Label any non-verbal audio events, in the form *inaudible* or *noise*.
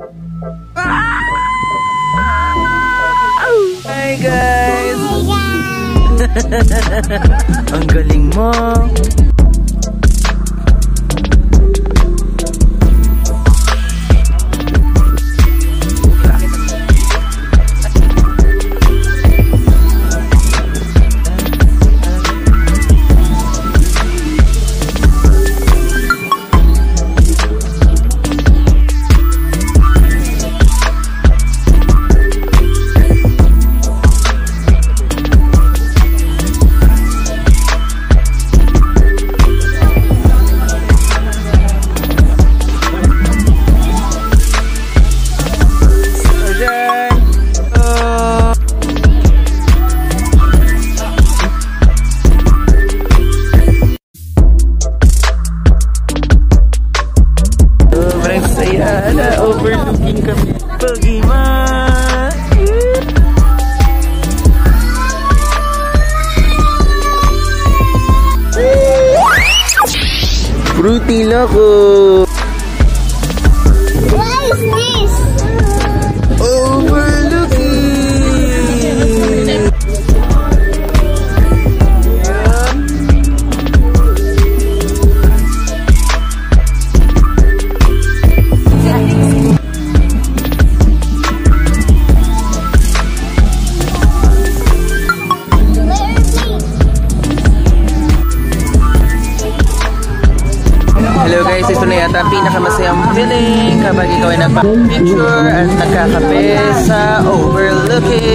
Hi guys! *laughs* Ang galing mo! Overlooking kami. Pag-iman! Fruity Loco! Hello guys, ito na yata ang pinakamasayang feeling kapag ikaw ay nagpa-picture at nagkakape sa overlooking.